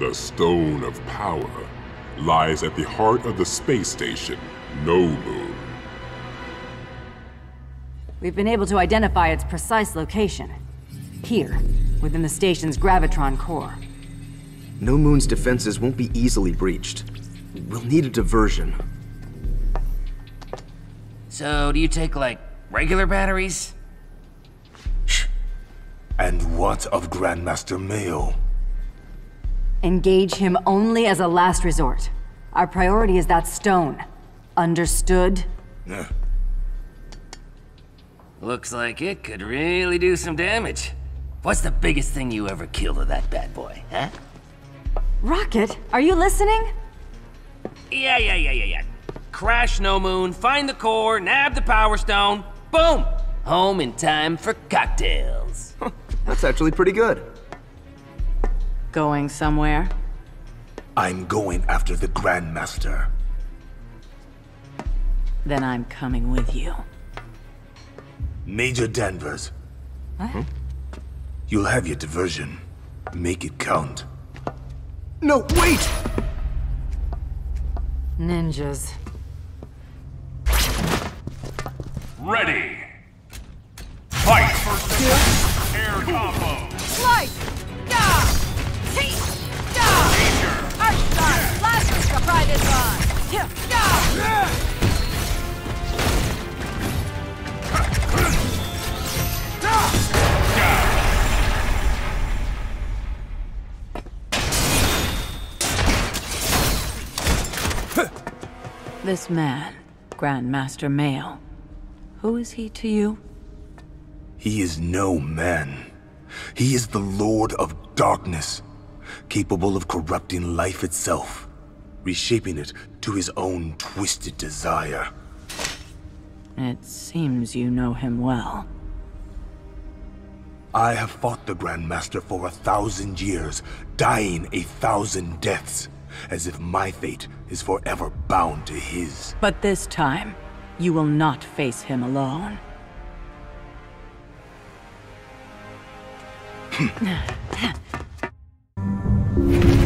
The Stone of Power lies at the heart of the space station, No Moon. We've been able to identify its precise location. Here, within the station's gravitron core. No Moon's defenses won't be easily breached. We'll need a diversion. So, do you take, like, regular batteries? And what of Grandmaster Meio? Engage him only as a last resort. Our priority is that stone. Understood? Eh, Looks like it could really do some damage. What's the biggest thing you ever killed with that bad boy, huh? Rocket, are you listening? Yeah, yeah, yeah, yeah, yeah. Crash No Moon, find the core, nab the Power Stone. Boom! Home in time for cocktails. That's actually pretty good. Going somewhere? I'm going after the Grandmaster. Then I'm coming with you. Major Danvers. What? Hmm? You'll have your diversion. Make it count. No, wait! Ninjas. Ready. Fight! Air combo. Slice! This man, Grandmaster Meio. Who is he to you? He is no man. He is the Lord of Darkness, capable of corrupting life itself, reshaping it to his own twisted desire. It seems you know him well. I have fought the Grandmaster for a thousand years, dying a thousand deaths, as if my fate is forever bound to his. But this time, you will not face him alone.